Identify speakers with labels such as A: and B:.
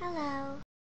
A: Hello.